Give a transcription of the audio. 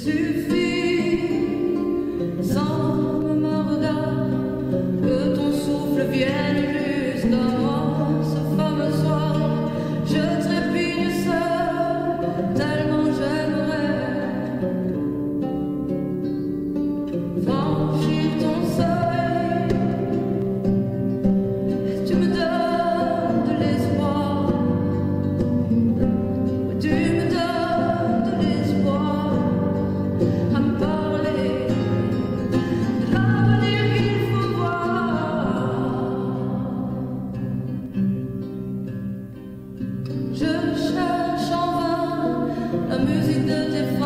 To fais En vain